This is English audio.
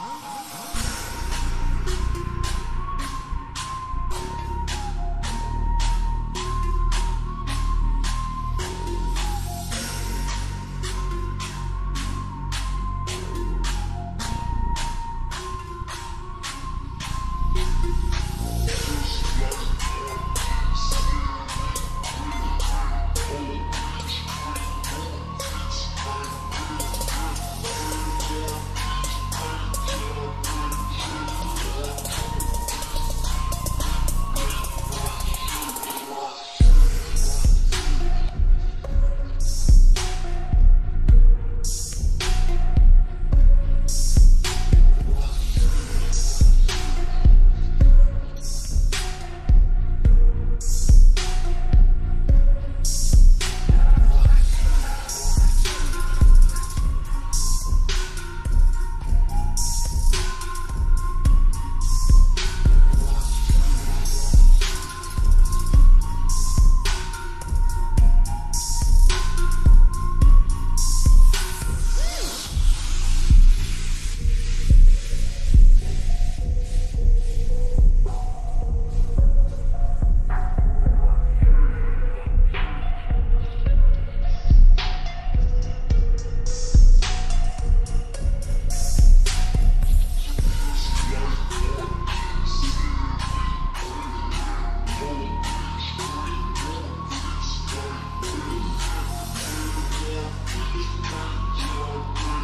Ah. It's not